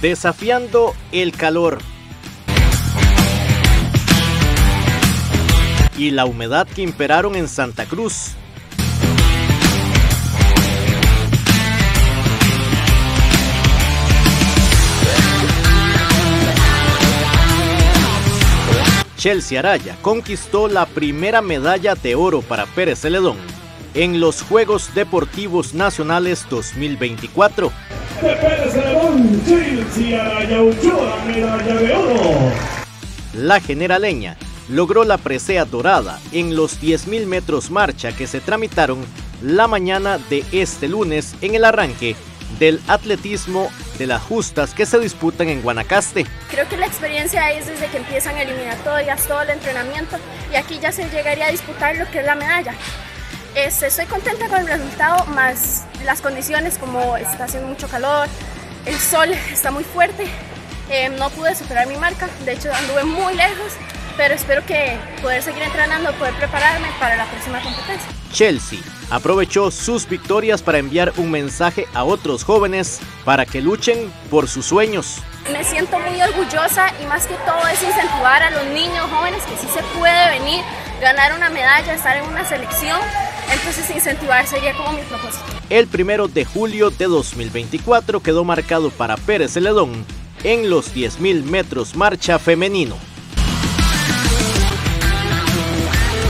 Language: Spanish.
desafiando el calor y la humedad que imperaron en Santa Cruz. Chelsea Araya conquistó la primera medalla de oro para Pérez Celedón en los Juegos Deportivos Nacionales 2024. De Pérez Celedón, Chelsea Araya la medalla de oro. La generaleña logró la presea dorada en los 10.000 metros marcha que se tramitaron la mañana de este lunes en el arranque del atletismo de las justas que se disputan en Guanacaste. Creo que la experiencia es desde que empiezan eliminatorias, todo el entrenamiento y aquí ya se llegaría a disputar lo que es la medalla. Este, estoy contenta con el resultado, más las condiciones como está haciendo mucho calor, el sol está muy fuerte, eh, no pude superar mi marca, de hecho anduve muy lejos, pero espero que poder seguir entrenando, poder prepararme para la próxima competencia. Chelsea aprovechó sus victorias para enviar un mensaje a otros jóvenes para que luchen por sus sueños. Me siento muy orgullosa y más que todo es incentivar a los niños jóvenes que sí se puede venir, ganar una medalla, estar en una selección. Entonces incentivar sería como mi propósito. El primero de julio de 2024 quedó marcado para Pérez Celedón en los 10.000 metros marcha femenino.